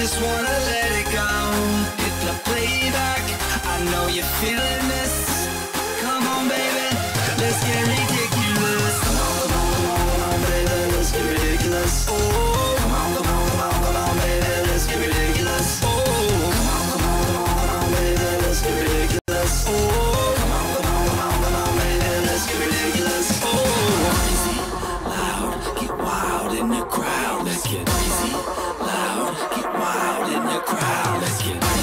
just wanna crowd. Let's get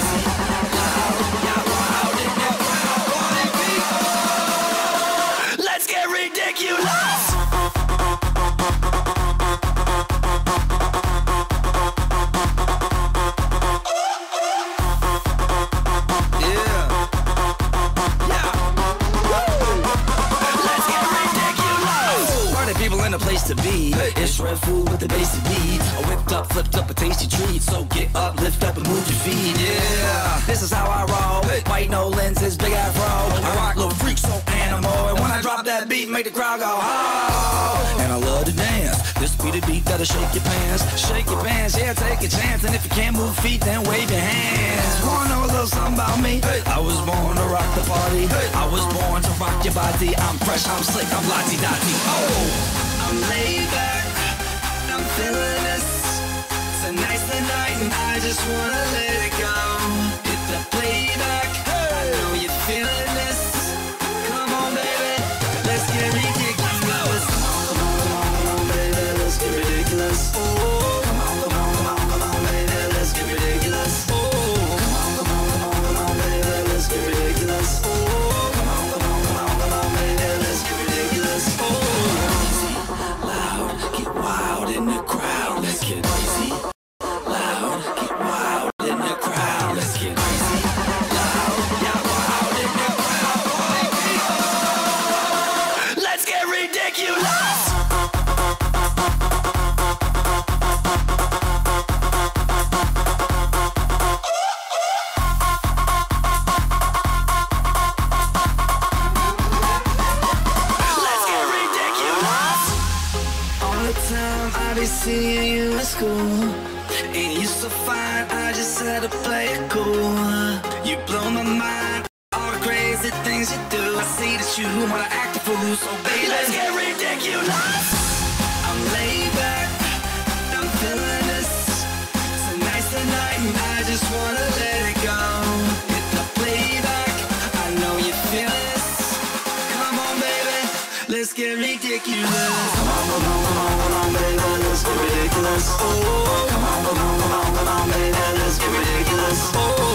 A place to be. It's Redfoo with the basic need. A whipped up, flipped up, a tasty treat. So get up, lift up, and move your feet. Yeah. This is how I roll. White no lenses, big afro. I rock little freak, so animal. And when I drop that beat, make the crowd go oh. And I love to dance. This be the beat that'll shake your pants. Shake your pants, yeah, take a chance. And if you can't move feet, then wave your hands. Wanna know a little something about me? I was born to rock the party. I was born to rock your body. I'm fresh, I'm slick, I'm lottie dotty. Oh, I'm laid back. I'm feeling this. It's a night, and I just wanna seeing you at school. And you so fine, I just had to play things you do. I see that you wanna act a fool, so baby, let's get ridiculous. I'm laid back, I'm feeling this. A nice night, and I just wanna let it go. Hit the playback, I know you feel this. Come on, baby, let's get ridiculous. Come on, come on, come on, come on, baby, let's get ridiculous. Oh, oh, oh. come on, come on, come on, come on, baby, let's get ridiculous. Oh, oh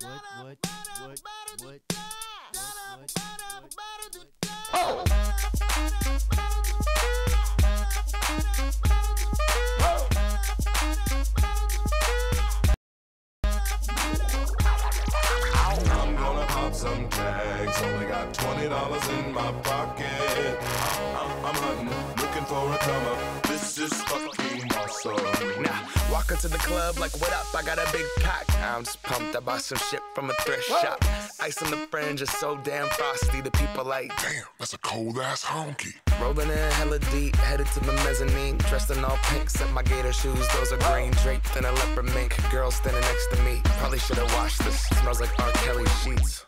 what, what, what, what, for a come up. This is fucking awesome. Now, walk into the club like, what up? I got a big cock. I'm just pumped. I bought some shit from a thrift shop. Ice on the fringe is so damn frosty. The people like, Damn, that's a cold ass honky. rolling in hella deep, headed to the mezzanine. Dressed in all pink, set my gator shoes. Those are green, draped in a leopard mink. Girl standing next to me. Probably should have washed this. Smells like R. Kelly sheets.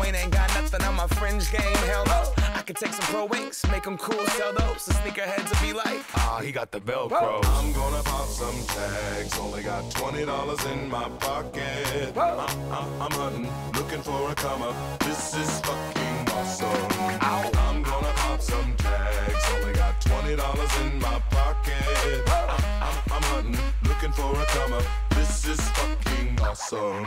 Wayne ain't got nothing on my fringe game. Hell no. I I could take some pro wings, make them cool, sell those. The sneakerheads will be like, ah, he got the Velcro. I'm gonna pop some tags. Only got twenty dollars in my pocket. I'm, I'm, I'm hunting, looking for a come up. This is fucking awesome. I'm gonna pop some tags. Only got twenty dollars in my pocket. I'm, I'm, I'm hunting, looking for a come up. This is fucking awesome.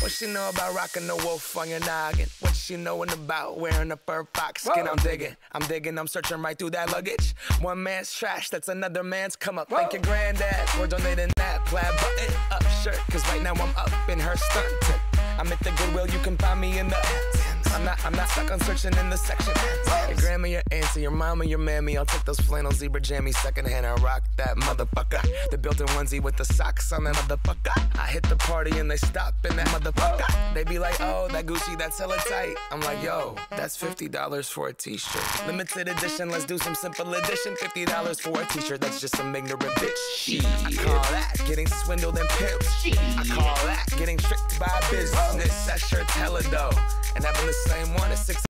What she know about rocking the wolf on your noggin? What she knowin' about wearing a fur fox skin? I'm digging, I'm digging, I'm searching right through that luggage. One man's trash, that's another man's come up. Thank your granddad for donating that plaid button up shirt. Cause right now I'm up in her stunting. I'm at the Goodwill, you can find me in the. I'm not, I'm not stuck on searching in the section. Your grandma, your auntie, your mama, your mammy. I'll take those flannel zebra jammies secondhand and rock that motherfucker. The built-in onesie with the socks on that motherfucker. I hit the party and they stop in that motherfucker. They be like, oh, that Gucci, that's hella tight. I'm like, yo, that's $50 for a t-shirt. Limited edition, let's do some simple edition. $50 for a t-shirt, that's just some ignorant bitch. I call that getting swindled and pimped. I call that getting tricked by business. That shirt's hella dough. And having the same one at six